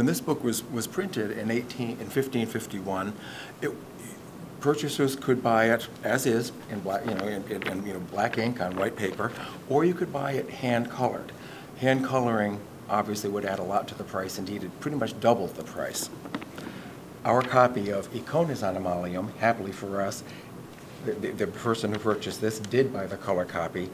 When this book was, was printed in 18, in 1551, it, purchasers could buy it as is in black, you know, in, in, you know, black ink on white paper, or you could buy it hand colored. Hand coloring obviously would add a lot to the price. Indeed, it pretty much doubled the price. Our copy of Icones Animalium, happily for us, the, the person who purchased this did buy the color copy.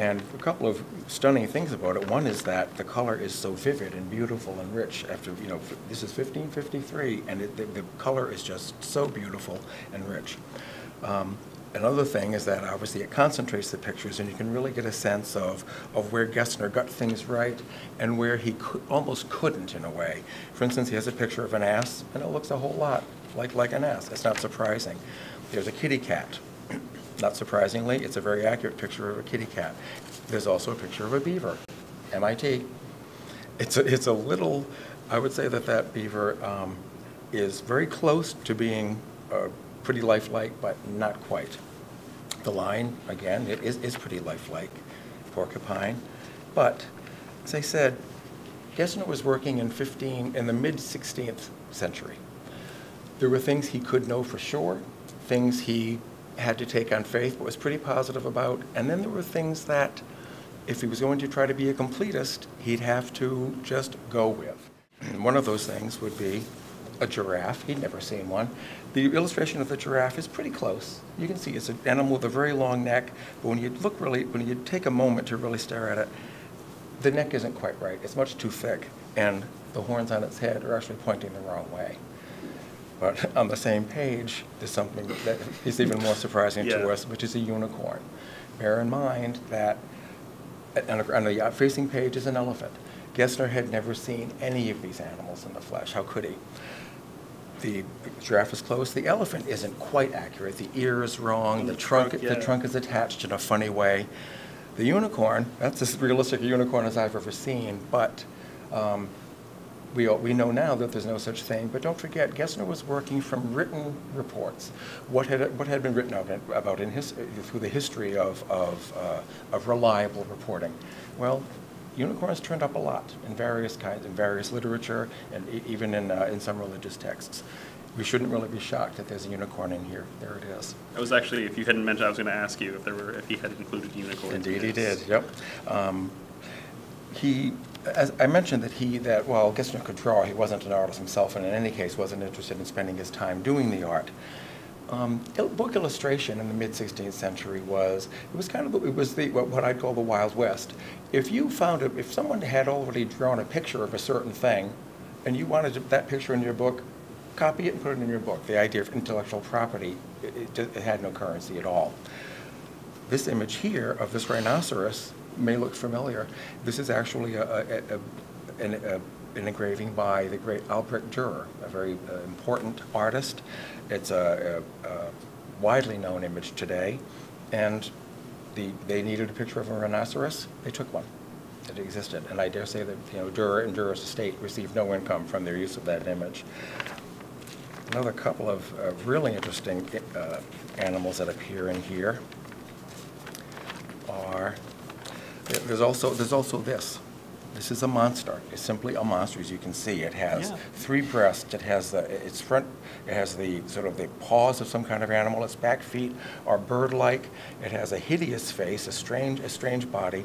And a couple of stunning things about it. One is that the color is so vivid and beautiful and rich. After, you know, this is 1553, and it, the, the color is just so beautiful and rich. Um, Another thing is that obviously it concentrates the pictures and you can really get a sense of, of where Gessner got things right and where he could, almost couldn't in a way. For instance, he has a picture of an ass and it looks a whole lot like, like an ass. It's not surprising. There's a kitty cat. Not surprisingly, it's a very accurate picture of a kitty cat. There's also a picture of a beaver, MIT. It's a, it's a little, I would say that that beaver um, is very close to being uh, pretty lifelike, but not quite. The line, again, it is, is pretty lifelike, porcupine. But, as I said, Gessner was working in 15, in the mid-16th century. There were things he could know for sure, things he had to take on faith, but was pretty positive about. And then there were things that, if he was going to try to be a completist, he'd have to just go with. And one of those things would be a giraffe. He'd never seen one. The illustration of the giraffe is pretty close. You can see it's an animal with a very long neck, but when you look really, when you take a moment to really stare at it, the neck isn't quite right. It's much too thick, and the horns on its head are actually pointing the wrong way. But on the same page, there's something that is even more surprising Yeah. to us, which is a unicorn. Bear in mind that on the, facing page is an elephant. Gessner had never seen any of these animals in the flesh. How could he? The giraffe is close. The elephant isn't quite accurate. The ear is wrong. The the trunk, trunk, the trunk is attached in a funny way. The unicorn, that's as realistic a unicorn as I've ever seen, but um, we, all- we know now that there's no such thing, but don't forget, Gessner was working from written reports. What had, what had been written about in his, through the history of, of, uh, of reliable reporting? Well, unicorns turned up a lot in various kinds, in various literature, and even in, uh, in some religious texts. We shouldn't really be shocked that there's a unicorn in here. There it is. I was actually, if you hadn't mentioned, I was going to ask you if there were, if he had included unicorns. Indeed, he did, yep. Um, He, as I mentioned that he, that while Gessner could draw, he wasn't an artist himself, and in any case wasn't interested in spending his time doing the art. Um, Book illustration in the mid-16th century was, it was kind of, it was the, what I'd call the Wild West. If you found, if someone had already drawn a picture of a certain thing, and you wanted to- that picture in your book, copy it and put it in your book. The idea of intellectual property, it- it it had no currency at all. This image here of this rhinoceros may look familiar. This is actually a, a, a, an, an engraving by the great Albrecht Dürer, a very uh, important artist. It's a, widely known image today, and the, they needed a picture of a rhinoceros. They took one. It existed, and I dare say that you know Dürer and Dürer's estate received no income from their use of that image. Another couple of really interesting uh, animals that appear in here are, there's also, there's also this. This is a monster. It's simply a monster, as you can see. It has Yeah. three breasts. It has the, its front, it has the sort of the paws of some kind of animal. Its back feet are bird-like. It has a hideous face, a strange, a strange body.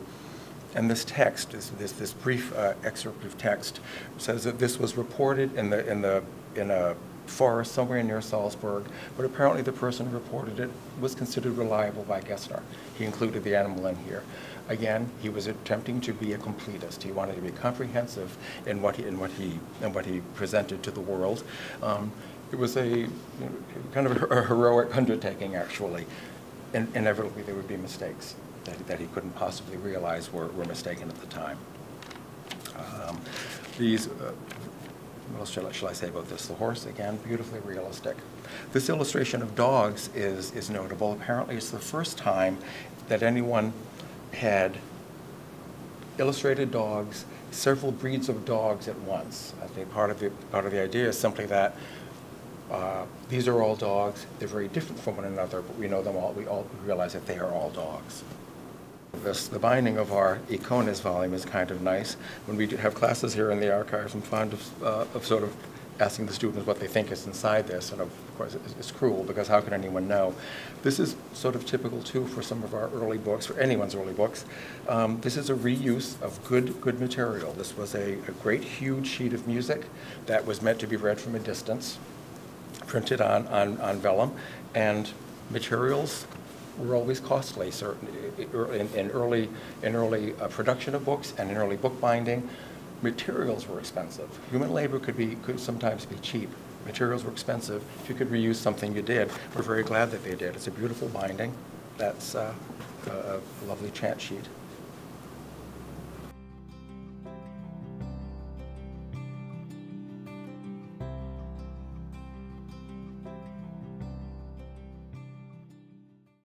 And this text, this, this, this brief uh, excerpt of text, says that this was reported in the, in the, in a forest somewhere near Salzburg, but apparently the person who reported it was considered reliable by Gessner. He included the animal in here. Again, he was attempting to be a completist. He wanted to be comprehensive in what he, in what he, in what he presented to the world. Um, it was a you know, kind of a heroic undertaking, actually. In- inevitably, there would be mistakes that, that he couldn't possibly realize were, were mistaken at the time. Um, These, uh, what else shall I, shall I say about this? The horse, again, beautifully realistic. This illustration of dogs is, is notable. Apparently, it's the first time that anyone had illustrated dogs, several breeds of dogs at once. I think part of the, part of the idea is simply that uh, these are all dogs. They're very different from one another, but we know them all. We all realize that they are all dogs. This, the binding of our Icones volume is kind of nice. When we have classes here in the archives, I'm fond of, uh, of sort of asking the students what they think is inside this, and of course, it's- it's cruel, because how can anyone know? This is sort of typical, too, for some of our early books, for anyone's early books. Um, This is a reuse of good, good material. This was a, a great, huge sheet of music that was meant to be read from a distance, printed on, on, on vellum, and materials were always costly, certain, in, in early, in early uh, production of books and in early bookbinding, materials were expensive. Human labor could be, could sometimes be cheap. Materials were expensive. If you could reuse something, you did. We're very glad that they did. It's a beautiful binding. That's uh, a lovely chant sheet.